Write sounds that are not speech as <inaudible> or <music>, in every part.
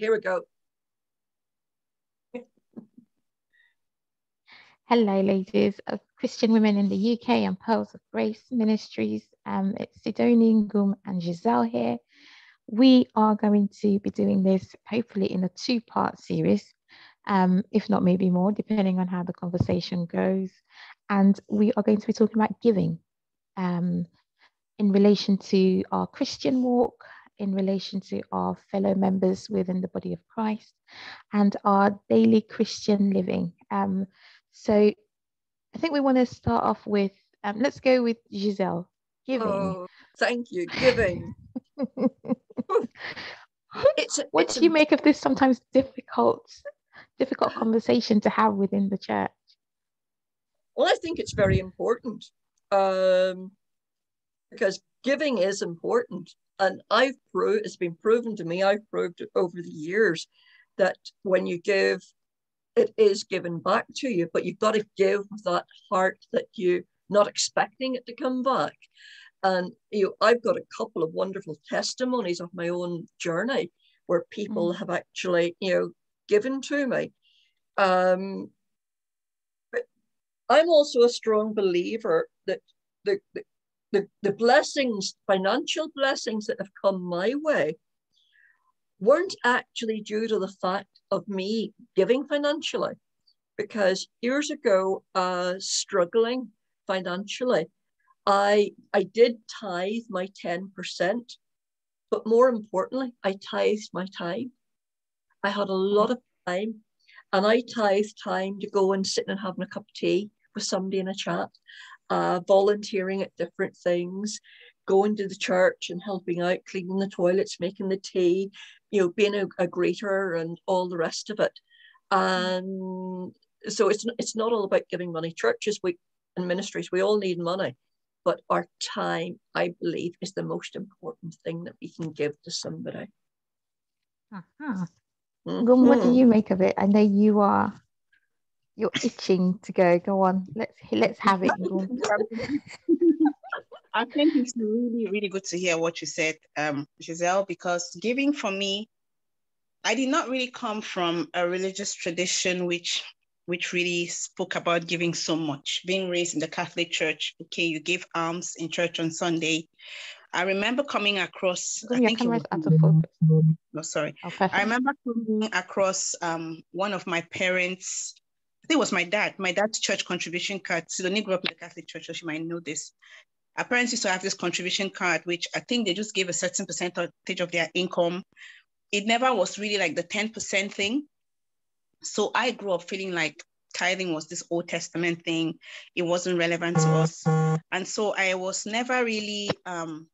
here we go. Hello, ladies of Christian Women in the UK and Pearls of Grace Ministries. Um, it's Sidonie Ngum and Gisele here. We are going to be doing this hopefully in a two part series, um, if not maybe more, depending on how the conversation goes. And we are going to be talking about giving um, in relation to our Christian walk, in relation to our fellow members within the body of Christ, and our daily Christian living. Um, so I think we want to start off with, um, let's go with Gisele, giving. Oh, thank you, giving. <laughs> it's, what it's do you make of this sometimes difficult, difficult conversation to have within the church? Well, I think it's very important um, because giving is important. And I've proved, it's been proven to me, I've proved it over the years that when you give it is given back to you, but you've got to give with that heart that you're not expecting it to come back. And you know, I've got a couple of wonderful testimonies of my own journey where people mm. have actually, you know, given to me. Um, but I'm also a strong believer that the, the, the, the blessings, financial blessings that have come my way, weren't actually due to the fact of me giving financially. Because years ago, uh, struggling financially, I, I did tithe my 10%, but more importantly, I tithed my time. I had a lot of time and I tithed time to go and sit and having a cup of tea with somebody in a chat, uh, volunteering at different things, going to the church and helping out, cleaning the toilets, making the tea, you know, being a, a greeter and all the rest of it. And so it's it's not all about giving money. Churches we and ministries, we all need money, but our time, I believe, is the most important thing that we can give to somebody. Uh-huh. Mm-hmm. what do you make of it? I know you are you're itching to go. Go on, let's let's have it. <laughs> I think it's really, really good to hear what you said, um, Gisele, because giving for me, I did not really come from a religious tradition which which really spoke about giving so much. Being raised in the Catholic Church, okay, you give alms in church on Sunday. I remember coming across. I think was, no, sorry. I remember coming across um, one of my parents. It was my dad. My dad's church contribution card. Sidonie grew up in the Catholic Church, so she might know this our parents used to have this contribution card, which I think they just gave a certain percentage of their income. It never was really like the 10% thing. So I grew up feeling like tithing was this Old Testament thing. It wasn't relevant to us. And so I was never really, um,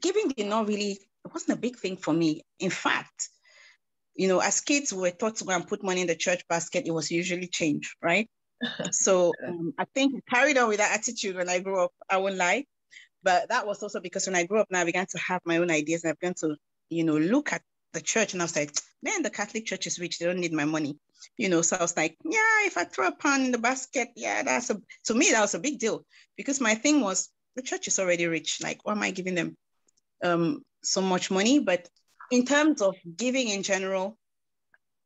giving did not really, it wasn't a big thing for me. In fact, you know, as kids, we were taught to go and put money in the church basket. It was usually change, right? <laughs> so um, I think I carried on with that attitude when I grew up. I won't lie, but that was also because when I grew up, now I began to have my own ideas and I began to, you know, look at the church and I was like, man, the Catholic Church is rich. They don't need my money, you know. So I was like, yeah, if I throw a pound in the basket, yeah, that's a to me that was a big deal because my thing was the church is already rich. Like, why am I giving them um, so much money? But in terms of giving in general,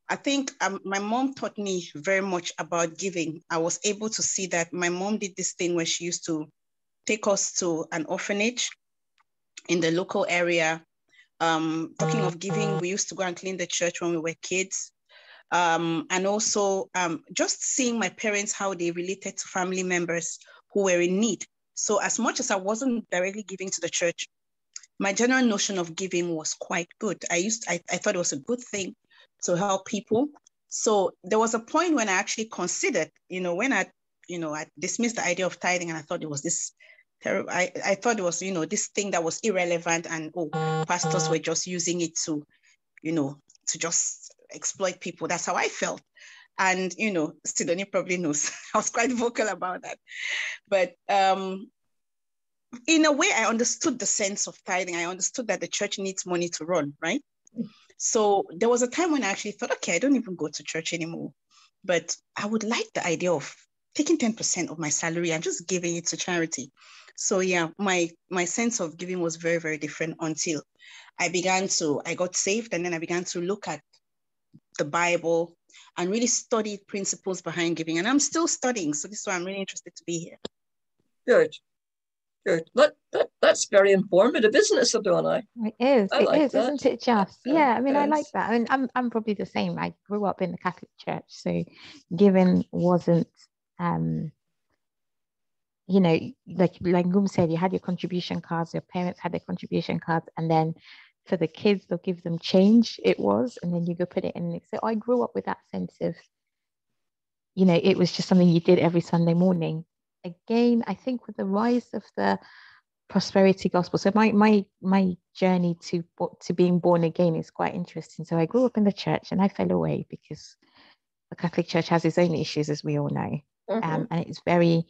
I think um, my mom taught me very much about giving. I was able to see that my mom did this thing where she used to take us to an orphanage in the local area. Um, talking of giving, we used to go and clean the church when we were kids. Um, and also um, just seeing my parents, how they related to family members who were in need. So as much as I wasn't directly giving to the church, my general notion of giving was quite good. I used, I, I thought it was a good thing to help people. So there was a point when I actually considered, you know, when I, you know, I dismissed the idea of tithing and I thought it was this terrible, I, I thought it was, you know, this thing that was irrelevant and, oh, pastors were just using it to, you know, to just exploit people. That's how I felt. And, you know, Sidonie probably knows, <laughs> I was quite vocal about that. But um, in a way, I understood the sense of tithing. I understood that the church needs money to run, right? So there was a time when I actually thought, okay, I don't even go to church anymore. But I would like the idea of taking 10% of my salary and just giving it to charity. So yeah, my my sense of giving was very, very different until I began to, I got saved and then I began to look at the Bible and really study principles behind giving. And I'm still studying. So this is why I'm really interested to be here. Good. Good. That, that that's very informative, isn't it, Sidonie? It is. I it like is, that. isn't it? Just yeah. yeah I mean. I like that. I mean, I'm I'm probably the same. I grew up in the Catholic Church, so giving wasn't um you know, like like Ngum said, you had your contribution cards, your parents had their contribution cards, and then for the kids, they'll give them change, it was, and then you go put it in. So I grew up with that sense of, you know, it was just something you did every Sunday morning. Again, I think with the rise of the prosperity gospel, so my my my journey to to being born again is quite interesting. So I grew up in the church and I fell away because the Catholic Church has its own issues, as we all know, mm-hmm. um, and it's very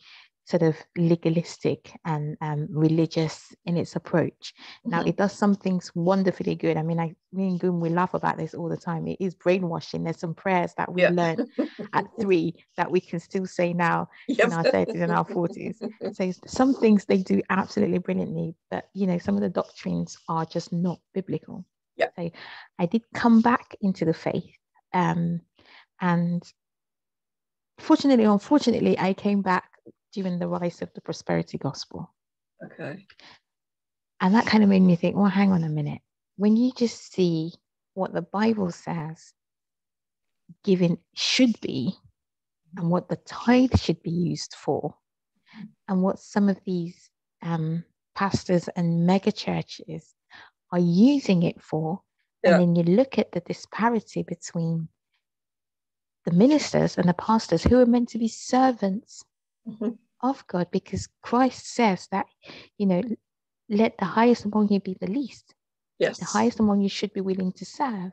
sort of legalistic and um, religious in its approach. Now, mm-hmm. it does some things wonderfully good. I mean, I, me and Ngum, we laugh about this all the time. It is brainwashing. There's some prayers that we yeah. learned at <laughs> three that we can still say now in our 30s and our 40s. <laughs> So some things they do absolutely brilliantly, but, you know, some of the doctrines are just not biblical. Yeah. So I did come back into the faith. Um, and fortunately, unfortunately, I came back during the rise of the prosperity gospel. Okay. And that kind of made me think, well, hang on a minute. When you just see what the Bible says giving should be and what the tithe should be used for, and what some of these um, pastors and mega churches are using it for, yeah. and then you look at the disparity between the ministers and the pastors who are meant to be servants mm-hmm of God because Christ says that, you know, let the highest among you be the least. Yes. The highest among you should be willing to serve.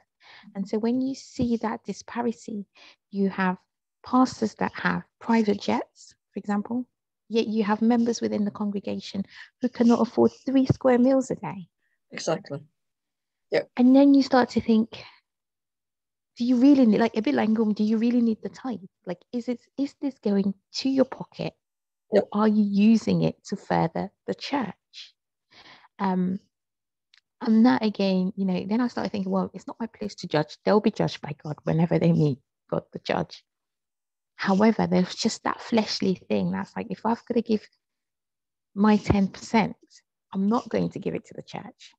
And so when you see that disparity, you have pastors that have private jets, for example, yet you have members within the congregation who cannot afford three square meals a day. Exactly. Yeah. And then you start to think, do you really need like a bit like do you really need the tithe? Like is it is this going to your pocket or are you using it to further the church? Um, and that again, you know, then I started thinking, well, it's not my place to judge. They'll be judged by God whenever they meet God the judge. However, there's just that fleshly thing that's like, if I've got to give my 10%, I'm not going to give it to the church.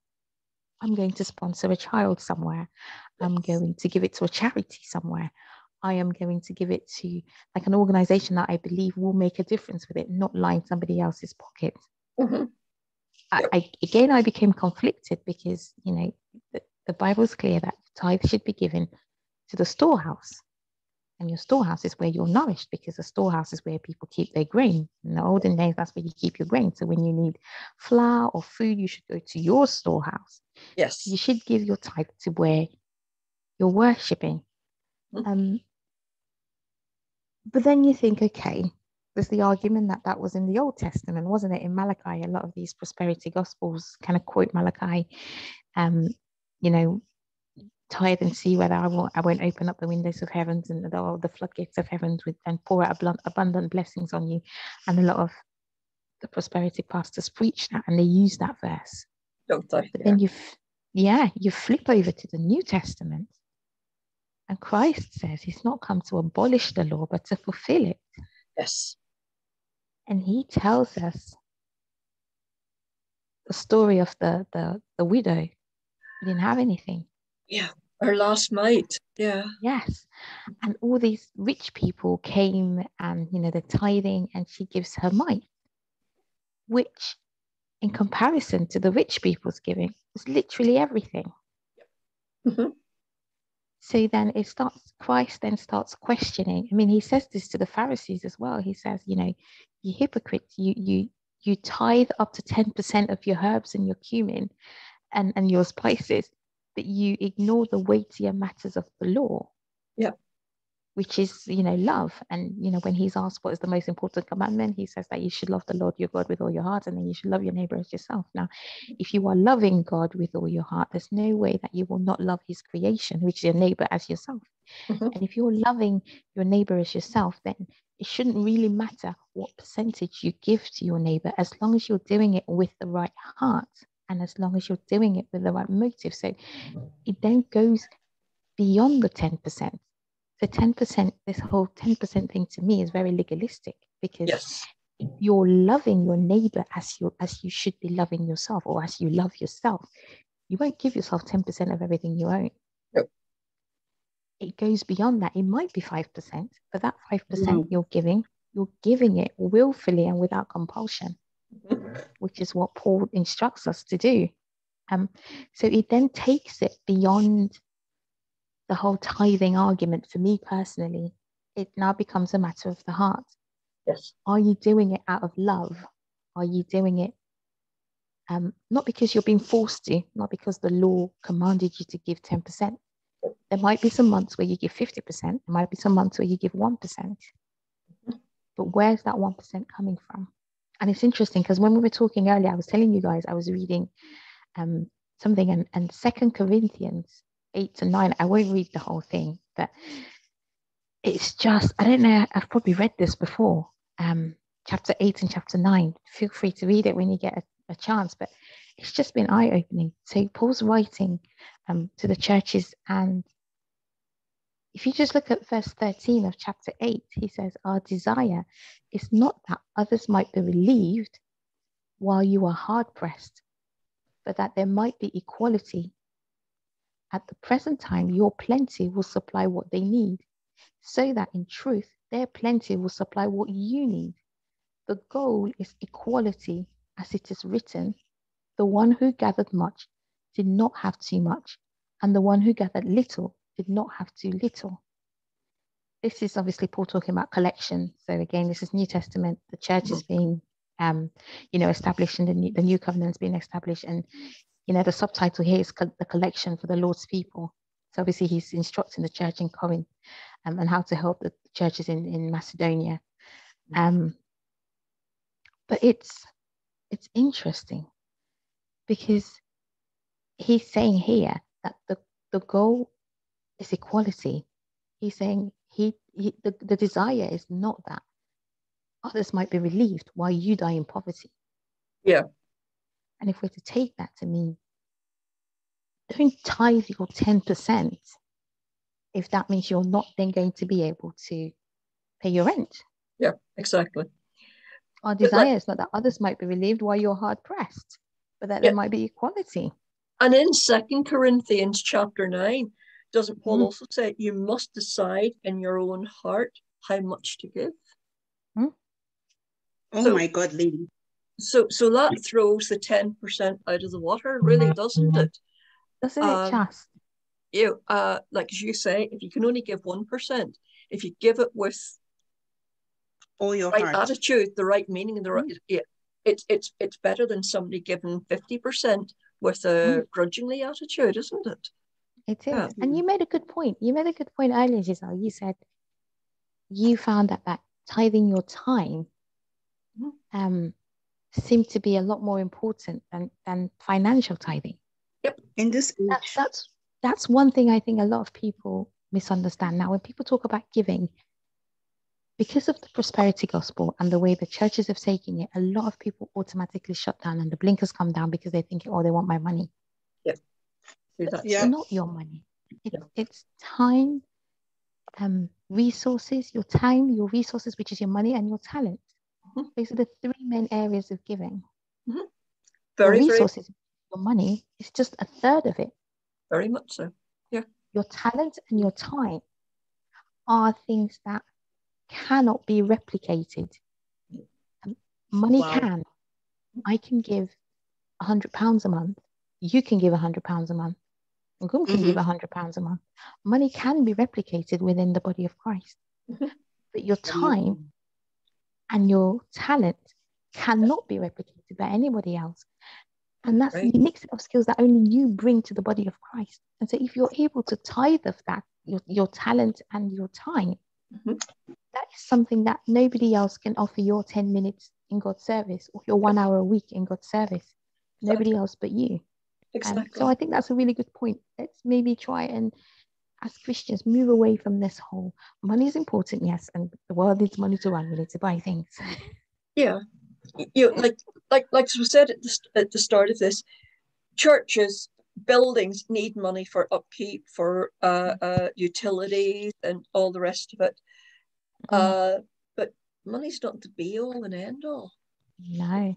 I'm going to sponsor a child somewhere. I'm going to give it to a charity somewhere. I am going to give it to like an organization that I believe will make a difference with it, not line somebody else's pocket. Mm-hmm. I, I, again, I became conflicted because, you know, the, the Bible is clear that tithe should be given to the storehouse. And your storehouse is where you're nourished because the storehouse is where people keep their grain. In the olden days, that's where you keep your grain. So when you need flour or food, you should go to your storehouse. Yes. You should give your tithe to where you're worshipping. Mm-hmm. Um, but then you think, okay, there's the argument that that was in the Old Testament, wasn't it? In Malachi, a lot of these prosperity gospels kind of quote Malachi, um, you know, tithe and see whether I won't, I won't open up the windows of heavens and the, the floodgates of heavens with, and pour out abundant blessings on you. And a lot of the prosperity pastors preach that and they use that verse. Don't? But yeah. then you, yeah, you flip over to the New Testament and Christ says he's not come to abolish the law, but to fulfill it. Yes. And he tells us the story of the, the, the widow who didn't have anything. Yeah, her last mite. Yeah. Yes. And all these rich people came and, you know, the tithing, and she gives her mite, which in comparison to the rich people's giving was literally everything. Mm-hmm. So then it starts, Christ then starts questioning. I mean, he says this to the Pharisees as well. He says, you know, you hypocrites, you you you tithe up to 10% of your herbs and your cumin and, and your spices, but you ignore the weightier matters of the law. Yeah which is you know love. And you know when he's asked what is the most important commandment he says that you should love the lord your god with all your heart and then you should love your neighbor as yourself. Now if you are loving god with all your heart there's no way that you will not love his creation which is your neighbor as yourself. Mm-hmm. and if you're loving your neighbor as yourself then it shouldn't really matter what percentage you give to your neighbor as long as you're doing it with the right heart and as long as you're doing it with the right motive so it then goes beyond the 10%. The 10%, this whole 10% thing to me is very legalistic because Yes. you're loving your neighbor as you as you should be loving yourself or as you love yourself you won't give yourself 10% of everything you own Nope. it goes beyond that it might be 5% but that 5% Mhm. you're giving you're giving it willfully and without compulsion. Which is what paul instructs us to do um, so it then takes it beyond the whole tithing argument for me personally it now becomes a matter of the heart Yes. are you doing it out of love? Are you doing it um, not because you're being forced to, not because the law commanded you to give 10%? There might be some months where you give 50%, there might be some months where you give 1%. But where's that 1% coming from? And it's interesting because when we were talking earlier, I was telling you guys I was reading um, something and, and Second Corinthians 8 to 9. I won't read the whole thing, but it's just I don't know. I've probably read this before. Um, chapter eight and chapter nine. Feel free to read it when you get a, a chance. But it's just been eye opening. So Paul's writing um, to the churches, and if you just look at verse thirteen of chapter eight, he says, "Our desire is not that others might be relieved while you are hard pressed, but that there might be equality." At the present time, your plenty will supply what they need so that in truth their plenty will supply what you need. The goal is equality, as it is written the one who gathered much did not have too much, and the one who gathered little did not have too little. This is obviously Paul talking about collection. So again, this is New Testament. The church is being, um, you know, established, and the new, the new covenant is being established. And you know, the subtitle here is co- the collection for the Lord's people. So obviously, he's instructing the church in Corinth um, and how to help the churches in, in Macedonia. Um, but it's it's interesting because he's saying here that the, the goal is equality. He's saying he, he the, the desire is not that others might be relieved while you die in poverty. Yeah. And if we're to take that to mean don't tithe your 10% if that means you're not then going to be able to pay your rent. Yeah, exactly. Our But like- desire is not that others might be relieved while you're hard pressed, but that Yeah. there might be equality. And in Second Corinthians chapter nine, doesn't Paul Mm. also say you must decide in your own heart how much to give? Oh So- my God, lady. So so that throws the 10% out of the water, really, doesn't it? Doesn't Um, it just? You know, uh, like as you say, if you can only give one percent, if you give it with All your right heart. attitude, the right meaning, and the right yeah, it's it's it's better than somebody giving fifty percent with a grudgingly attitude, isn't it? It is. yeah. And you made a good point. You made a good point earlier, Gisele. You said you found that that tithing your time Mhm. um, seemed to be a lot more important than, than financial tithing. Yep. In this age, That's, that's, that's one thing I think a lot of people misunderstand. Now, when people talk about giving, because of the prosperity gospel and the way the churches have taken it, a lot of people automatically shut down and the blinkers come down because they think, oh, they want my money. That's Yeah. It's not your money. It. It's time, um, resources, your time, your resources, which is your money and your talent. Mhm. These are the three main areas of giving. very, your very, resources, your money is just a third of it. very much so. Yeah. Your talent and your time are things that cannot be replicated. Um, money Wow. can. I can give a hundred pounds a month. You can give a hundred pounds a month. And Ngum can give a hundred pounds a month. Money can be replicated within the body of Christ. <laughs> But your time and your talent cannot be replicated by anybody else. And that's Right. the unique set of skills that only you bring to the body of Christ. And so if you're able to tithe of that, your, your talent and your time, Mhm. that is something that nobody else can offer your 10 minutes in God's service or your one hour a week in God's service. Nobody else but you. Um, so I think that's a really good point. Let's maybe try and, as Christians, move away from this whole money is important, yes, and the world needs money to run. We need to buy things. yeah, you like like like we said at the, at the start of this, churches buildings need money for upkeep, for uh, uh, utilities, and all the rest of it. Mm. Uh, but money's not the be all and end all. No.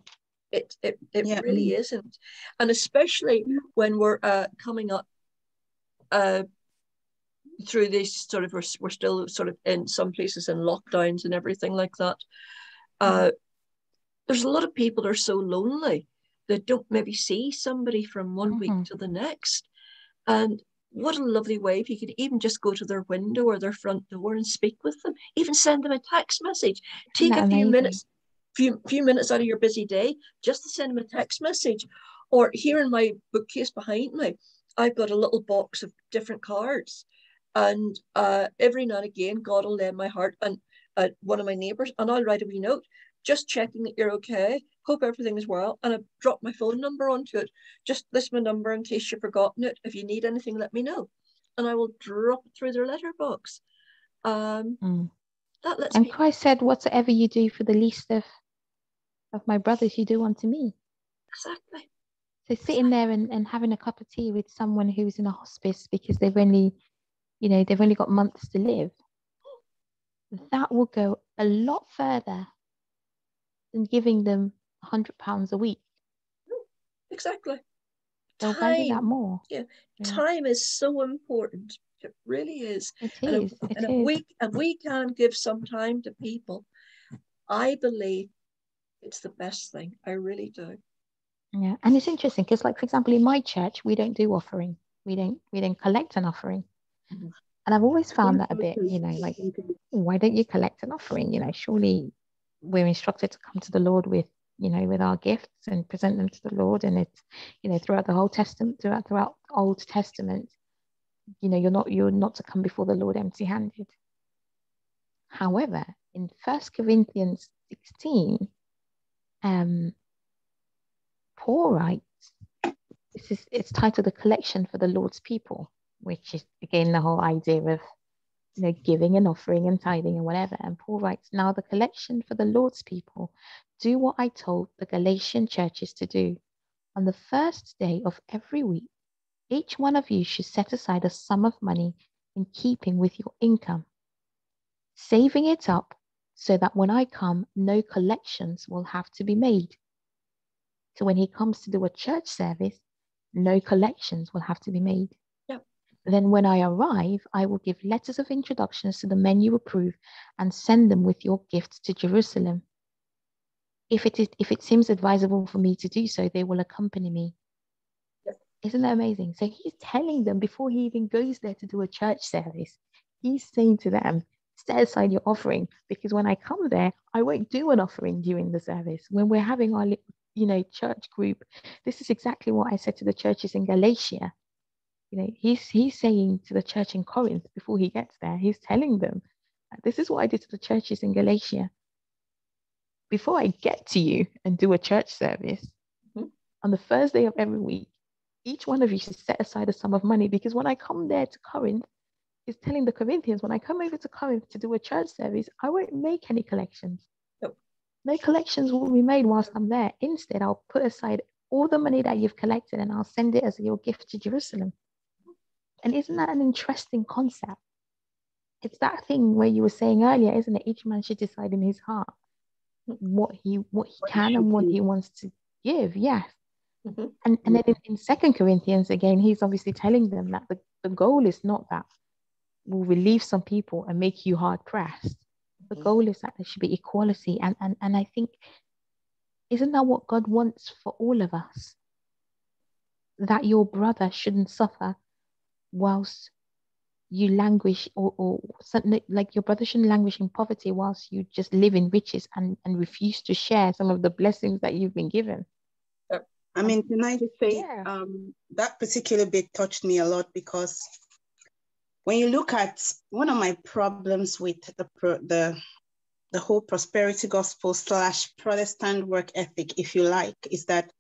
It, it, it yeah. really isn't. And especially when we're uh, coming up uh, through this sort of, we're, we're still sort of in some places in lockdowns and everything like that. Uh, there's a lot of people that are so lonely that don't maybe see somebody from one mm-hmm. week to the next. And what a lovely way if you could even just go to their window or their front door and speak with them, even send them a text message. Take a few minutes, few few minutes out of your busy day just to send them a text message. Or here in my bookcase behind me, I've got a little box of different cards. And uh, every now and again, God will lend my heart and uh, one of my neighbors, and I'll write a wee note, just checking that you're okay hope everything is well. And I've dropped my phone number onto it. Just list my number in case you've forgotten it. If you need anything, let me know. And I will drop it through their letterbox. Um, mm. that lets and me- Christ said, Whatsoever you do for the least of of my brothers, you do unto me. Exactly. So sitting there and, and having a cup of tea with someone who's in a hospice because they've only, you know, they've only got months to live, that will go a lot further than giving them a hundred pounds a week. Exactly. They'll time, value that more. Yeah. yeah. Time is so important. It really is. It and is. If, it and is. If we and we can give some time to people, I believe it's the best thing. I really do. Yeah, and it's interesting because, like for example, in my church, we don't do offering. We don't. We don't collect an offering. Mm-hmm. And I've always found that a bit, you know, like why don't you collect an offering? You know, surely we're instructed to come to the Lord with you know, with our gifts and present them to the Lord. And it's, you know, throughout the whole Testament, throughout throughout Old Testament, you know, you're not you're not to come before the Lord empty-handed. However, in First Corinthians 16, um, Paul writes, this is it's titled "The Collection for the Lord's People," which is again the whole idea of you know, giving and offering and tithing and whatever. And Paul writes, Now the collection for the Lord's people, do what I told the Galatian churches to do. On the first day of every week, each one of you should set aside a sum of money in keeping with your income, saving it up so that when I come, no collections will have to be made. So when he comes to do a church service, no collections will have to be made. Then, when I arrive, I will give letters of introductions to the men you approve and send them with your gifts to Jerusalem. If it, is, if it seems advisable for me to do so, they will accompany me. Isn't that amazing? So he's telling them before he even goes there to do a church service, he's saying to them, set aside your offering because when I come there, I won't do an offering during the service. When we're having our you know church group, this is exactly what I said to the churches in Galatia you know, he's he's saying to the church in Corinth before he gets there, he's telling them, this is what I did to the churches in Galatia. Before I get to you and do a church service, mm-hmm. on the first day of every week, each one of you should set aside a sum of money because when I come there to Corinth, he's telling the Corinthians, when I come over to Corinth to do a church service, I won't make any collections. Nope. No collections will be made whilst I'm there. Instead, I'll put aside all the money that you've collected and I'll send it as your gift to Jerusalem. And isn't that an interesting concept? It's that thing where you were saying earlier, isn't it? Each man should decide in his heart what he what he what can and what he wants to give. Yes. Mm-hmm. And and then in, in Second Corinthians again, he's obviously telling them that the, the goal is not that will relieve some people and make you hard pressed. The mm-hmm. goal is that there should be equality. And, and and I think isn't that what God wants for all of us? That your brother shouldn't suffer whilst you languish or, or something like your brother shouldn't languish in poverty whilst you just live in riches and, and refuse to share some of the blessings that you've been given. I mean, can I just say yeah. um, that particular bit touched me a lot because when you look at one of my problems with the the the whole prosperity gospel slash Protestant work ethic, if you like, is that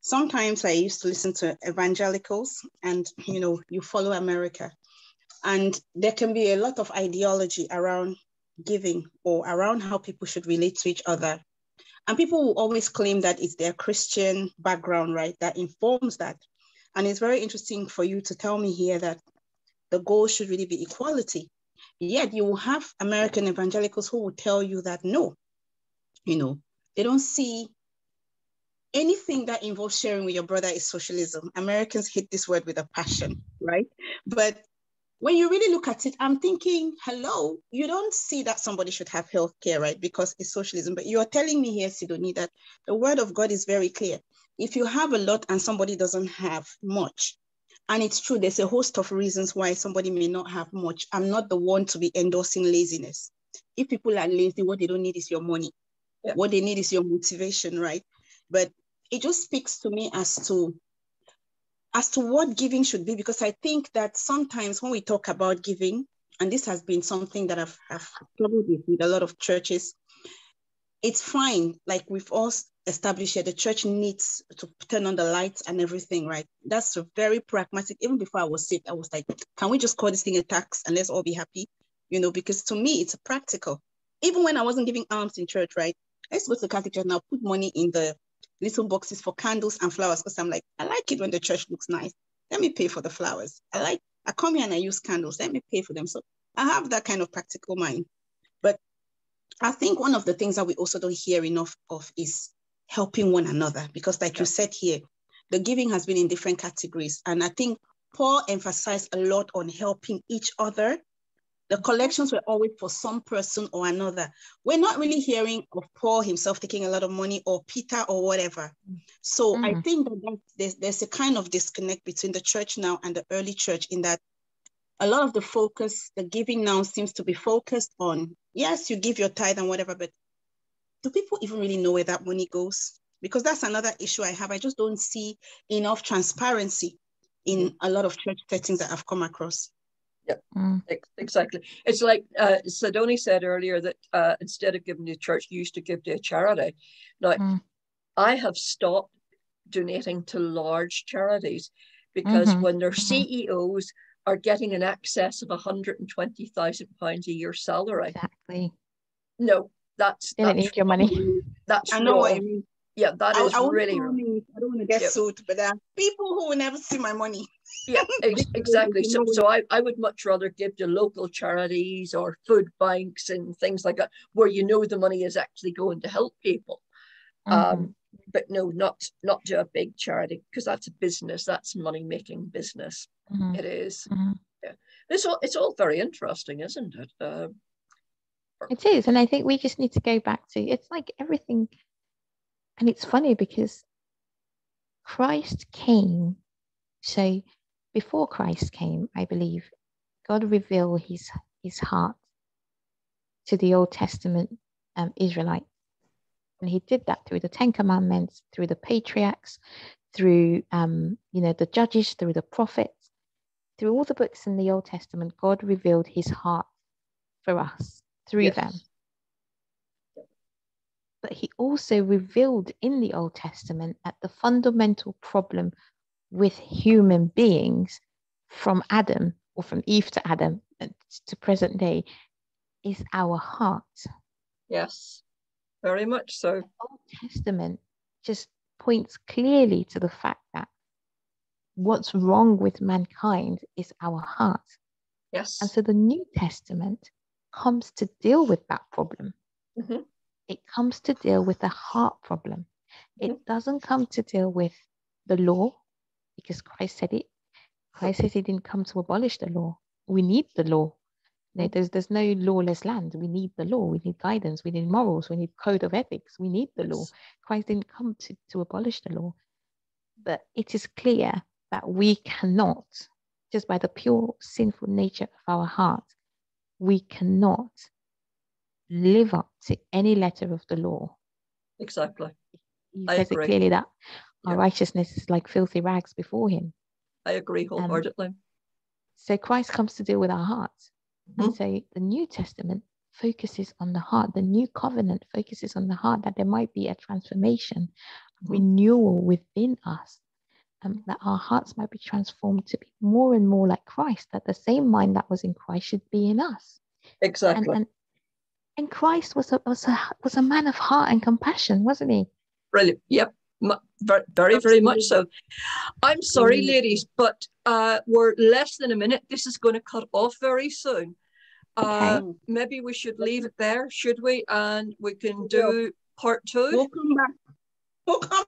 sometimes I used to listen to evangelicals and, you know, you follow America. And there can be a lot of ideology around giving or around how people should relate to each other. And people will always claim that it's their Christian background, right, that informs that. And it's very interesting for you to tell me here that the goal should really be equality. Yet you will have American evangelicals who will tell you that no, you know, they don't see anything that involves sharing with your brother is socialism. Americans hate this word with a passion, right? But when you really look at it, I'm thinking, hello, you don't see that somebody should have health care, right? Because it's socialism. But you are telling me here, Sidonie, that the word of God is very clear. If you have a lot and somebody doesn't have much, and it's true, there's a host of reasons why somebody may not have much. I'm not the one to be endorsing laziness. If people are lazy, what they don't need is your money. Yeah. What they need is your motivation, right? But it just speaks to me as to as to what giving should be, because I think that sometimes when we talk about giving, and this has been something that I've, I've struggled with with a lot of churches, it's fine. Like we've all established here, the church needs to turn on the lights and everything, right? That's very pragmatic. Even before I was sick, I was like, can we just call this thing a tax and let's all be happy? You know, because to me, it's practical. Even when I wasn't giving alms in church, right? I used to go to the Catholic church now, put money in the little boxes for candles and flowers because I'm like, I like it when the church looks nice. Let me pay for the flowers. I like, I come here and I use candles. Let me pay for them. So I have that kind of practical mind. But I think one of the things that we also don't hear enough of is helping one another because, like yeah. you said here, the giving has been in different categories. And I think Paul emphasized a lot on helping each other the collections were always for some person or another. We're not really hearing of Paul himself taking a lot of money or Peter or whatever. So mm. I think that there's, there's a kind of disconnect between the church now and the early church in that a lot of the focus, the giving now seems to be focused on, yes, you give your tithe and whatever, but do people even really know where that money goes? Because that's another issue I have. I just don't see enough transparency in a lot of church settings that I've come across. Yeah, mm. exactly. It's like uh, Sidonie said earlier that uh, instead of giving to church, you used to give to a charity. Now, mm. I have stopped donating to large charities because mm-hmm. when their mm-hmm. CEOs are getting an excess of £120,000 a year salary. Exactly. No, that's. They don't need your money. That's I know wrong. what I mean yeah, that is I, I really. I don't want to get yep. sued, but there are people who will never see my money. yeah, <laughs> ex- exactly. So, so I, I would much rather give to local charities or food banks and things like that, where you know the money is actually going to help people. Mm-hmm. Um, but no, not not to a big charity because that's a business. That's money making business. Mm-hmm. It is. Mm-hmm. Yeah, it's all it's all very interesting, isn't it? Uh, it is, and I think we just need to go back to it's like everything and it's funny because Christ came. So before Christ came, I believe God revealed his, his heart to the Old Testament um, Israelites. And he did that through the Ten Commandments, through the patriarchs, through um, you know the judges, through the prophets, through all the books in the Old Testament. God revealed His heart for us through yes. them but he also revealed in the Old Testament that the fundamental problem with human beings from Adam or from Eve to Adam uh, to present day is our heart. Yes, very much so. The Old Testament just points clearly to the fact that what's wrong with mankind is our heart. Yes. And so the New Testament comes to deal with that problem. Mm-hmm. It comes to deal with the heart problem. It mm-hmm. doesn't come to deal with the law because Christ said it. Christ says he didn't come to abolish the law. We need the law. There's, there's no lawless land. We need the law. We need guidance. We need morals. We need code of ethics. We need the law. Christ didn't come to, to abolish the law. But it is clear that we cannot, just by the pure sinful nature of our heart, we cannot live up to any letter of the law. Exactly. He says it clearly that our righteousness is like filthy rags before him. I agree wholeheartedly. Um, so Christ comes to deal with our hearts. Mm-hmm. And so the New Testament focuses on the heart. The new covenant focuses on the heart that there might be a transformation, mm-hmm. renewal within us um, that our hearts might be transformed to be more and more like Christ, that the same mind that was in Christ should be in us. Exactly. And, and, and Christ was a, was, a, was a man of heart and compassion, wasn't he? Really, yep, very, very, very much so. I'm sorry, ladies, but uh, we're less than a minute. This is going to cut off very soon. Uh, okay. Uh, maybe we should leave it there, should we? And we can do part two. We'll come back. We'll come